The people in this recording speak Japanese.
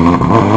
ああ。